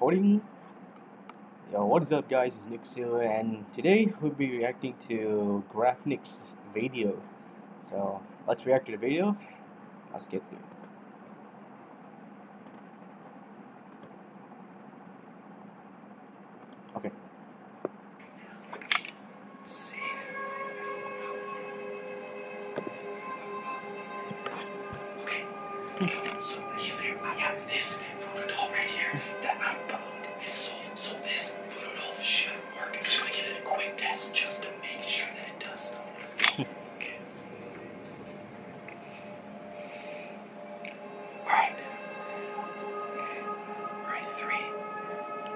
recording. Yo, what is up guys, it's Nick here and today we'll be reacting to GraphNix's video. So, let's react to the video. Let's get to it. Okay. So he's there. I have this right here that I bought. It's sold. So this should work. I'm just gonna give it a quick test just to make sure that it does. okay. Alright. Okay. Alright, three,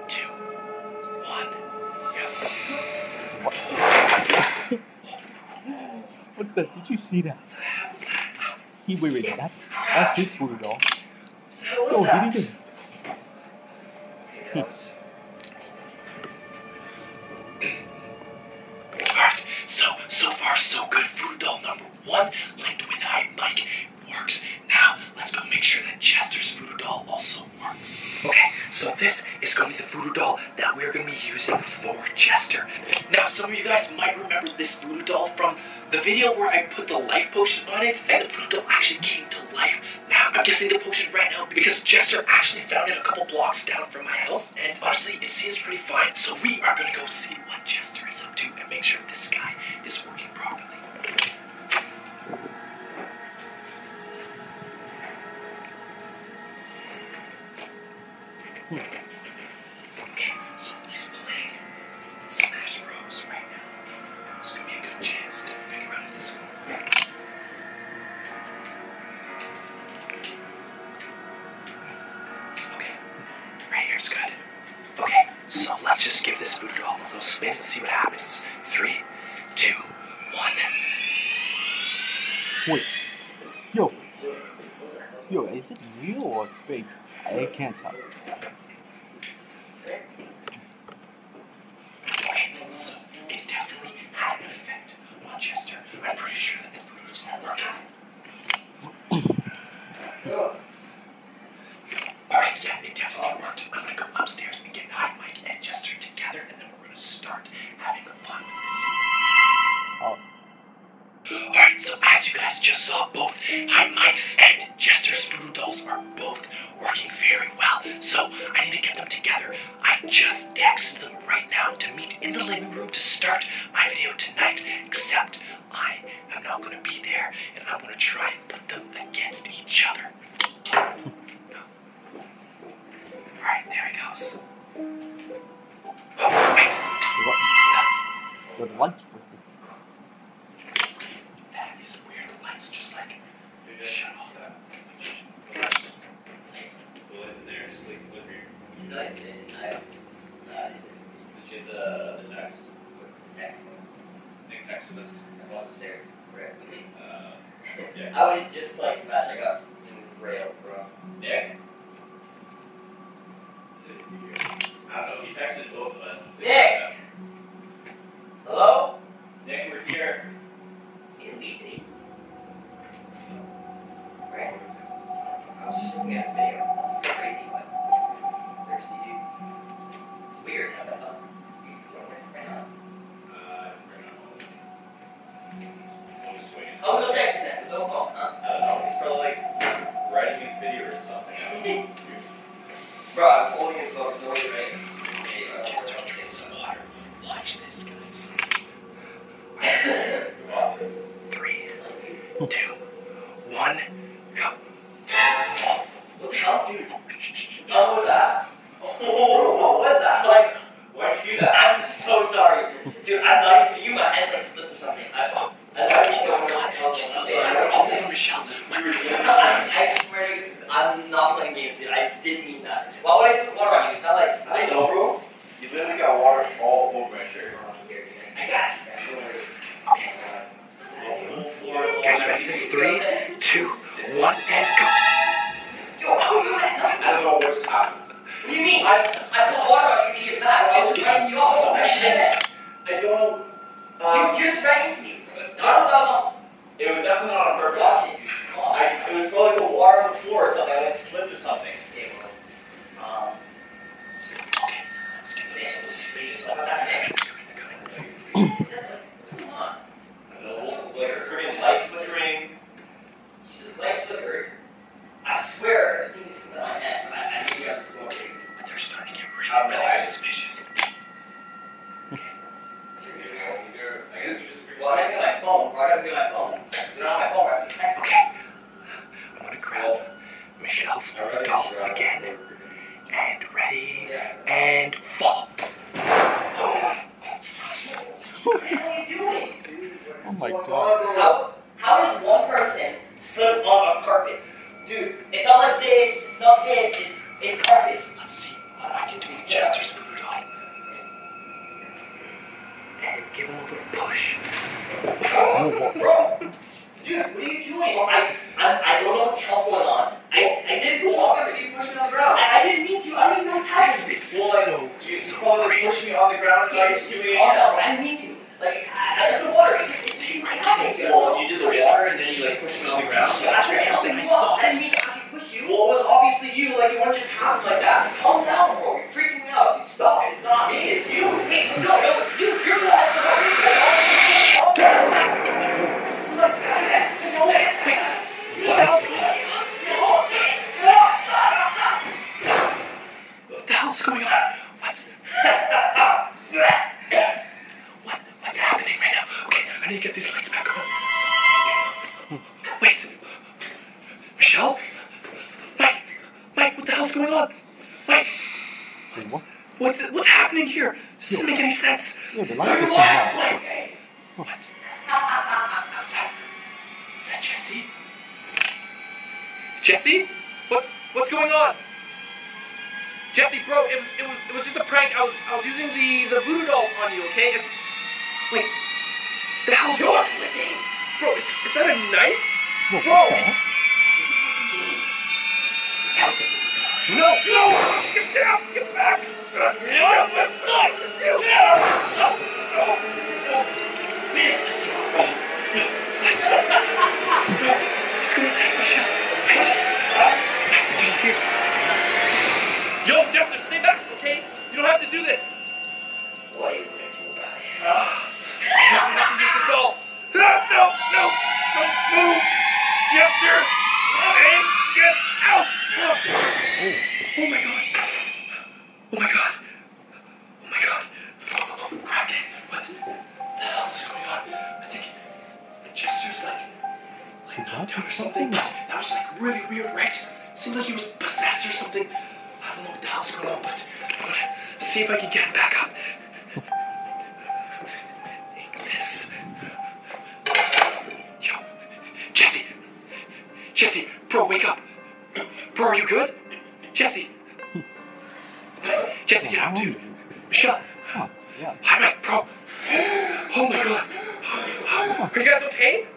two, one, go. What the, did you see that? He, wait, wait, that's, that's his voodoo doll. Oh, did he do? Alright, so, so far so good. Food doll number one, linked with Hype Mike, works. Now, let's go make sure that Jester's voodoo doll also works. Okay, so this is going to be the voodoo doll that we're going to be using for Chester. Now, some of you guys might remember this voodoo doll from the video where I put the life potion on it, and the voodoo doll actually came to life. Now, I'm guessing the potion ran out because Jester actually found it a couple blocks down from my house, and honestly, it seems pretty fine. So we are to go see what Jester is up to and make sure this guy is working good. Okay, so let's just give this voodoo doll a little spin and see what happens. Three, two, one. Wait. Yo. Yo, is it real or fake? I can't tell. So as you guys just saw, both Hype Mike's and Jester's voodoo dolls are both working very well. So I need to get them together. I just texted them right now to meet in the living room to start my video tonight. Except I am not gonna be there, and I'm gonna try and put them against each other. Legit the, the text. Text. Nick texted us. I was upstairs. Right. Uh, yeah. I was just playing Smash. I got railed from. Nick? I don't know, he texted both of us. Nick! Hello? I, it was probably to water on the floor or something. I slipped or something. Um, let's get some space on that. doing? oh my god. How, how does one person slip on a carpet? Dude, it's not like this, it's not this, it's, it's carpet. Let's see what I can do to Jester's food on. And give him a little push. Bro, dude, what are you doing? Well, I, I, I don't know what the hell's going on. I, I didn't push off and you pushing on the ground. I, I didn't mean to, I don't even know what's happening. This is well, like, so, you so push me on the ground and I was doing it. Oh no, I didn't mean to. Like, I, I the water, it just, it just like happened. Well, you did the water and then you like pushed me on the ground. After helping up, I didn't Yeah, the light just came out. What? Is that, is that Jesse? Jesse? What's what's going on? Jesse, bro, it was it was it was just a prank. I was I was using the the voodoo dolls on you, okay? It's wait. The hell's going on? Bro, is, is that a knife? Bro, what it's- No, no! Get down! Get back! Get off my side! Get down! No, like Is that knocked or something. But that was like really weird, right? Seemed like he was possessed or something. I don't know what the hell's going on, but I'm gonna see if I can get him back up. This. Yo, Jesse. Jesse, bro, wake up. Bro, are you good? Jesse. Jesse, get up, dude. Michelle. Oh, yeah. Hi, Mike, bro. Oh my god. Are you guys okay?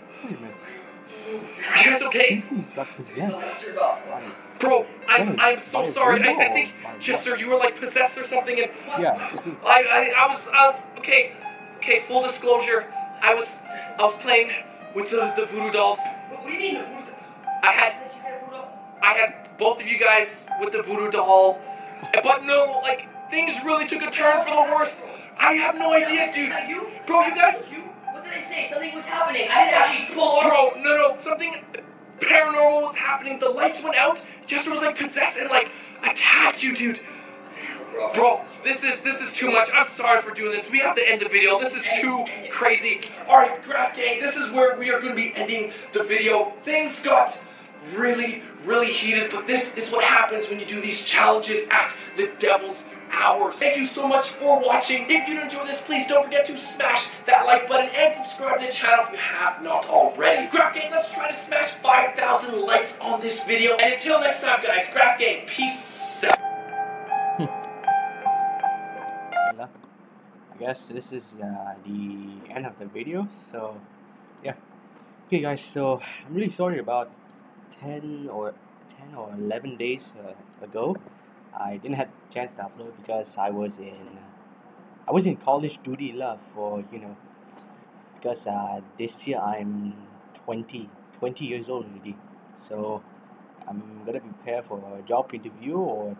Wait. Are you guys okay? Casey's got possessed. Let's turn it off. By, Bro, I'm, I'm so sorry. I, I think, or by Jester, you were like possessed or something, and yeah. I, I, I was, I was, okay, okay, full disclosure, I was, I was playing with the, the voodoo dolls. What, what do you mean? Who- I had, How did you get a voodoo? I had both of you guys with the voodoo doll, but no, like, things really took a turn for the worst. I have no idea, dude. Is you? Bro, you guys, say? Something was happening. I didn't actually pull over. Bro, no, no, something paranormal was happening. The lights went out. Jester was like possessed and like attacked you, dude. Bro. Bro, this is this is too much. I'm sorry for doing this. We have to end the video. This is too crazy. All right, Graph Gang, this is where we are going to be ending the video. Things got really, really heated, but this is what happens when you do these challenges at the Devil's Hours. Thank you so much for watching. If you enjoyed this, please don't forget to smash that like button and subscribe to the channel if you have not already. Graph Gang, let's try to smash 5,000 likes on this video. And until next time, guys, Graph Gang, peace out. I guess this is uh, the end of the video. So, yeah. Okay, guys. So I'm really sorry about 10 or 10 or 11 days uh, ago. I didn't have chance to upload because I was in I was in college duty lah for you know because uh, this year I'm 20 20 years old already. So I'm gonna prepare for a job interview or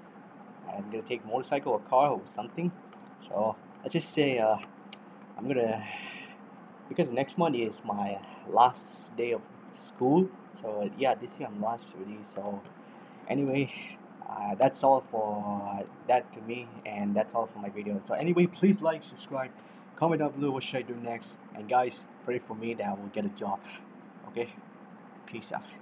I'm gonna take motorcycle or car or something. So let's just say uh, I'm gonna because next month is my last day of school. So yeah, this year I'm last already. So anyway, uh, that's all for that to me, and that's all for my video. So anyway, please like, subscribe, comment down below what should I do next, and guys, pray for me that I will get a job. Okay, peace out.